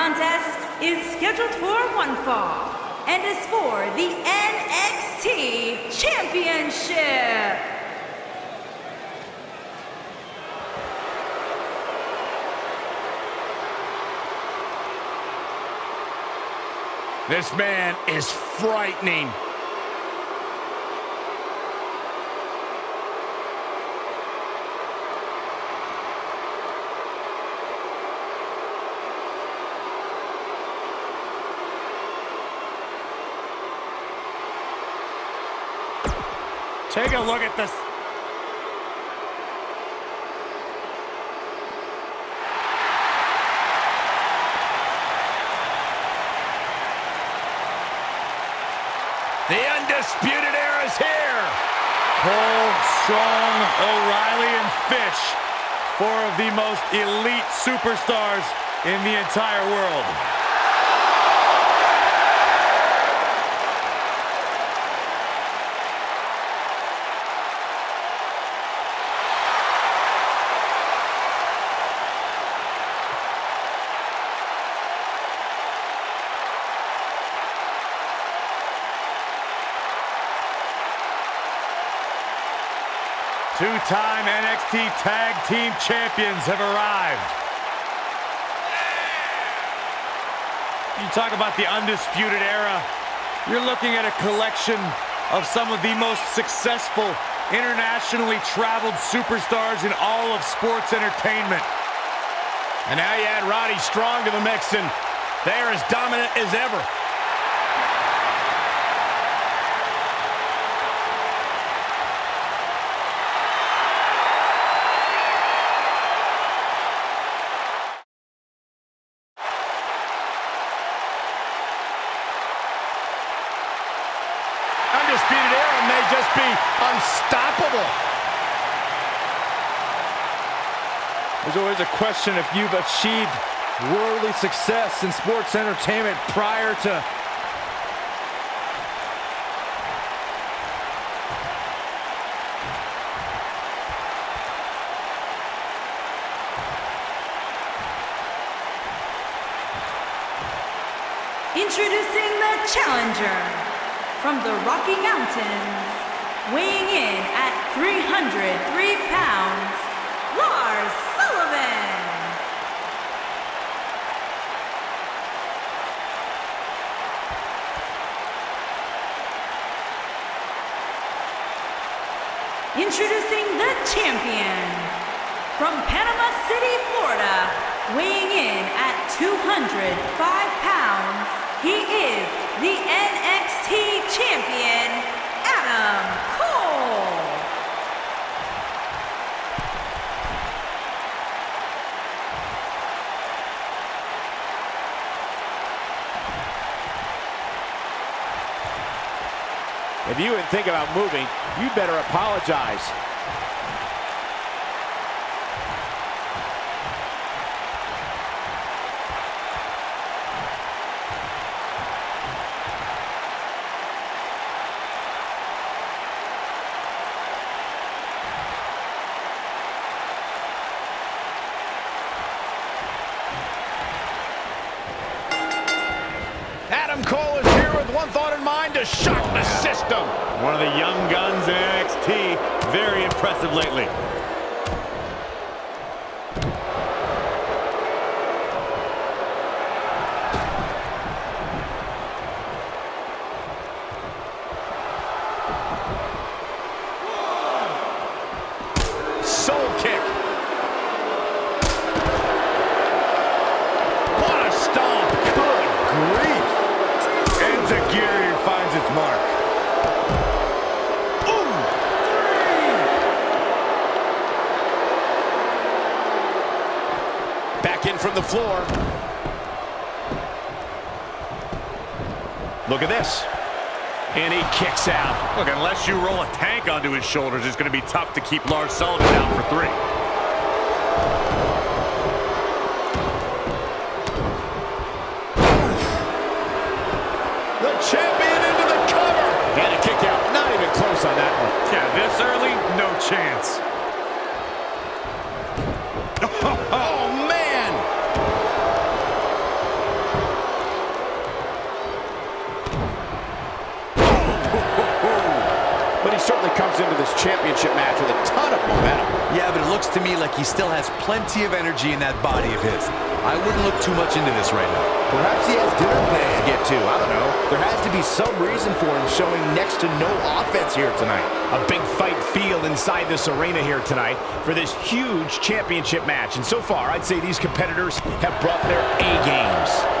contest is scheduled for one fall and is for the NXT Championship. This man is frightening. Take a look at this. The Undisputed Era is here. Cole, Strong, O'Reilly, and Fish. Four of the most elite superstars in the entire world. Two-time NXT Tag Team Champions have arrived. You talk about the Undisputed Era. You're looking at a collection of some of the most successful internationally traveled superstars in all of sports entertainment. And now you add Roddy Strong to the mix, and they are as dominant as ever. Undisputed Era may just be unstoppable. There's always a question if you've achieved worldly success in sports entertainment prior to Introducing the challenger from the Rocky Mountains, weighing in at 303 pounds, Lars Sullivan. Introducing the champion. From Panama City, Florida, weighing in at 205 pounds, he is the NXT champion, Adam Cole. If you would think about moving, you better apologize. Adam Cole is here with one thought in mind to shock the system. one of the young guns in NXT. Very impressive lately. Mark. Oh, Back in from the floor. Look at this. And he kicks out. Look, unless you roll a tank onto his shoulders, it's going to be tough to keep Lars Sullivan down for three. Oh, man! But he certainly comes into this championship match with a looks to me like he still has plenty of energy in that body of his. I wouldn't look too much into this right now. Perhaps he has dinner plans to get to. I don't know. There has to be some reason for him showing next to no offense here tonight. A big fight feel inside this arena here tonight for this huge championship match. And so far, I'd say these competitors have brought their A games.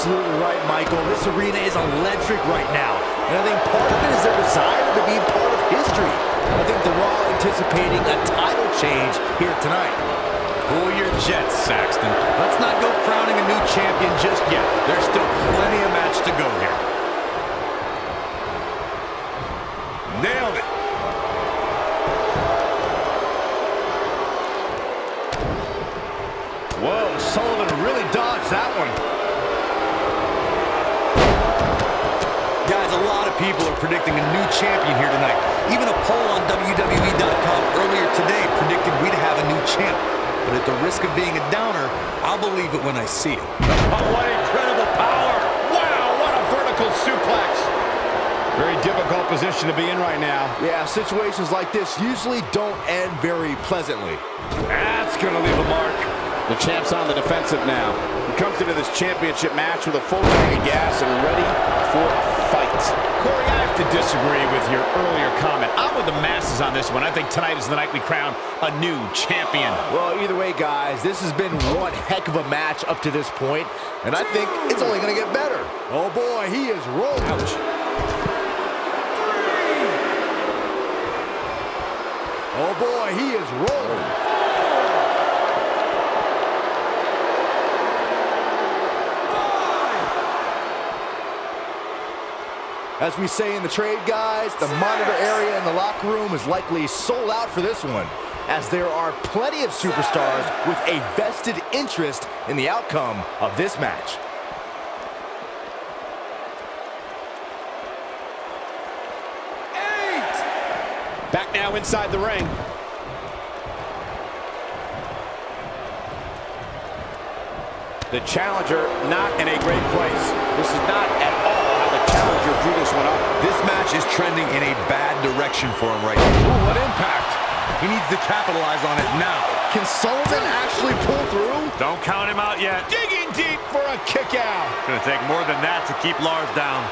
Absolutely right, Michael. This arena is electric right now. And I think part of it is their desire to be part of history. I think they're all anticipating a title change here tonight. Cool your jets, Saxton. Let's not go crowning a new champion just yet. There's still plenty of match to go here. Predicting a new champion here tonight. Even a poll on WWE.com earlier today predicted we'd have a new champ. But at the risk of being a downer, I'll believe it when I see it. Oh, what incredible power! Wow, what a vertical suplex! Very difficult position to be in right now. Yeah, situations like this usually don't end very pleasantly. That's going to leave a mark. The champ's on the defensive now. He comes into this championship match with a full tank of gas and ready for a fight. Corey, I have to disagree with your earlier comment. I'm with the masses on this one. I think tonight is the night we crown a new champion. Well, either way, guys, this has been one heck of a match up to this point, and I think it's only going to get better. Oh, boy, he is rolling. Ouch. Oh, boy, he is rolling. As we say in the trade, guys, the monitor area in the locker room is likely sold out for this one, as there are plenty of superstars with a vested interest in the outcome of this match. Eight. Back now inside the ring. The challenger not in a great place. This is not at all challenger drew this one up. This match is trending in a bad direction for him right now. Ooh, what impact. He needs to capitalize on it now. Can Sullivan actually pull through? Don't count him out yet. Digging deep for a kick out. It's going to take more than that to keep Lars down.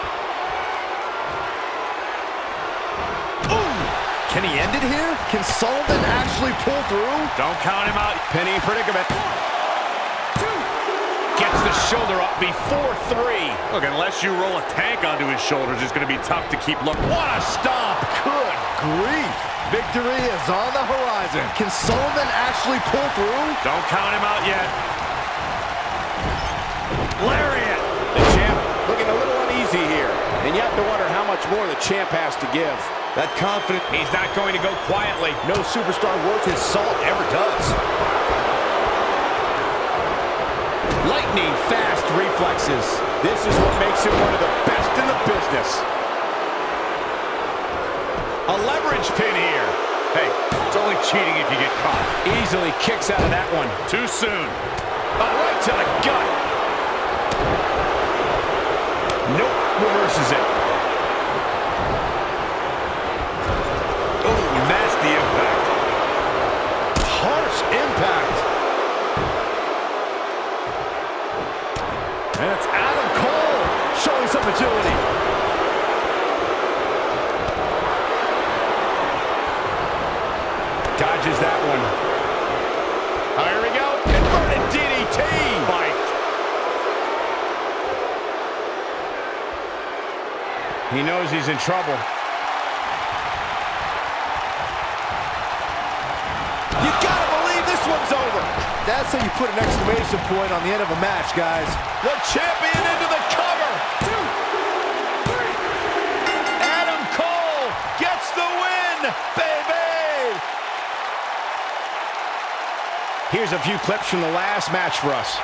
Can he end it here? Can Sullivan actually pull through? Don't count him out. Penny predicament gets the shoulder up before three. Look, unless you roll a tank onto his shoulders, it's going to be tough to keep looking. What a stomp. Good grief. Victory is on the horizon. Can Sullivan actually pull through? Don't count him out yet. Lariat. The champ looking a little uneasy here. And you have to wonder how much more the champ has to give. That confident, he's not going to go quietly. No superstar worth his salt ever does. Lightning fast reflexes. This is what makes him one of the best in the business. A leverage pin here. Hey, it's only cheating if you get caught. Easily kicks out of that one. Too soon. Oh, right to the gut. Nope, reverses it. He knows he's in trouble. You gotta believe this one's over. That's how you put an exclamation point on the end of a match, guys. The champion into the cover. Two, three. Adam Cole gets the win, baby. Here's a few clips from the last match for us.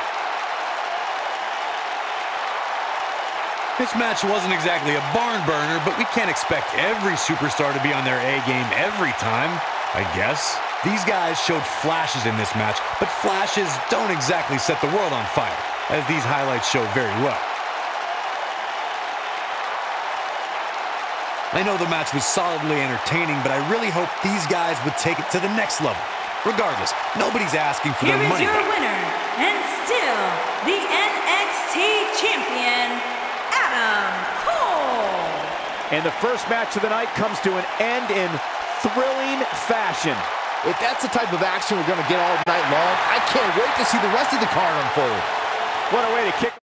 This match wasn't exactly a barn burner, but we can't expect every superstar to be on their A game every time, I guess. These guys showed flashes in this match, but flashes don't exactly set the world on fire, as these highlights show very well. I know the match was solidly entertaining, but I really hope these guys would take it to the next level. Regardless, nobody's asking for Here their is money. your winner, and still the NXT Champion, Adam Cole. And the first match of the night comes to an end in thrilling fashion. If that's the type of action we're going to get all night long, I can't wait to see the rest of the card unfold. What a way to kick